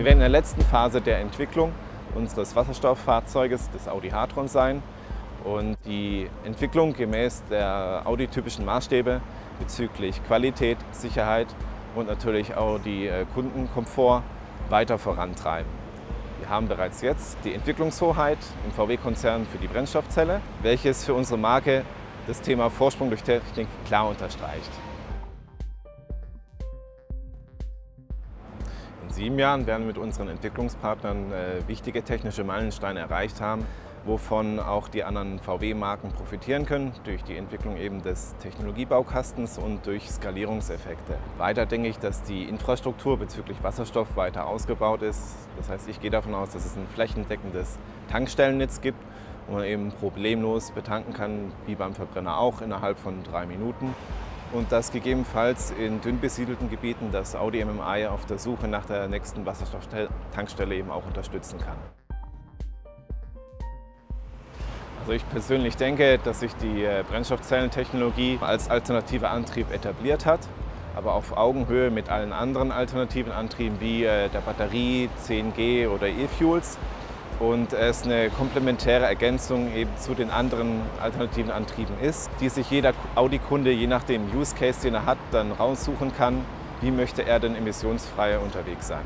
Wir werden in der letzten Phase der Entwicklung unseres Wasserstofffahrzeuges, des Audi Hartron sein und die Entwicklung gemäß der Audi-typischen Maßstäbe bezüglich Qualität, Sicherheit und natürlich auch die äh, Kundenkomfort weiter vorantreiben. Wir haben bereits jetzt die Entwicklungshoheit im VW-Konzern für die Brennstoffzelle, welches für unsere Marke das Thema Vorsprung durch Technik klar unterstreicht. In sieben Jahren werden wir mit unseren Entwicklungspartnern äh, wichtige technische Meilensteine erreicht haben, wovon auch die anderen VW-Marken profitieren können, durch die Entwicklung eben des Technologiebaukastens und durch Skalierungseffekte. Weiter denke ich, dass die Infrastruktur bezüglich Wasserstoff weiter ausgebaut ist. Das heißt, ich gehe davon aus, dass es ein flächendeckendes Tankstellennetz gibt, wo man eben problemlos betanken kann, wie beim Verbrenner auch, innerhalb von drei Minuten. Und dass gegebenenfalls in dünn besiedelten Gebieten das Audi MMI auf der Suche nach der nächsten Wasserstofftankstelle eben auch unterstützen kann. Also ich persönlich denke, dass sich die äh, Brennstoffzellentechnologie als alternativer Antrieb etabliert hat, aber auf Augenhöhe mit allen anderen alternativen Antrieben wie äh, der Batterie, CNG oder E-Fuels und es eine komplementäre Ergänzung eben zu den anderen alternativen Antrieben ist, die sich jeder Audi-Kunde je nach dem Use Case, den er hat, dann raussuchen kann, wie möchte er denn emissionsfrei unterwegs sein.